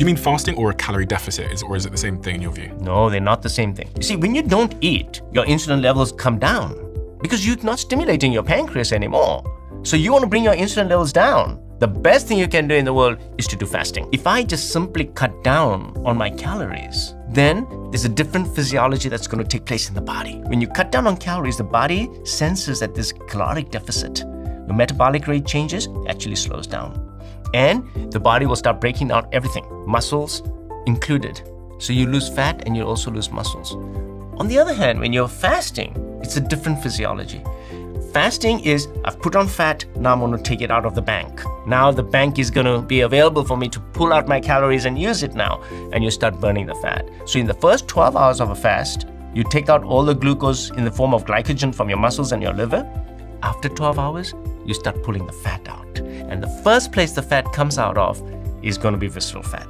Do you mean fasting or a calorie deficit, is, or is it the same thing in your view? No, they're not the same thing. You see, when you don't eat, your insulin levels come down because you're not stimulating your pancreas anymore. So you want to bring your insulin levels down. The best thing you can do in the world is to do fasting. If I just simply cut down on my calories, then there's a different physiology that's going to take place in the body. When you cut down on calories, the body senses that there's caloric deficit. Your metabolic rate changes, actually slows down. And the body will start breaking down everything, muscles included. So you lose fat and you also lose muscles. On the other hand, when you're fasting, it's a different physiology. Fasting is I've put on fat, now I'm to take it out of the bank. Now the bank is to be available for me to pull out my calories and use it now. And you start burning the fat. So in the first 12 hours of a fast, you take out all the glucose in the form of glycogen from your muscles and your liver. After 12 hours, you start pulling the fat out. And the first place the fat comes out of is going to be visceral fat.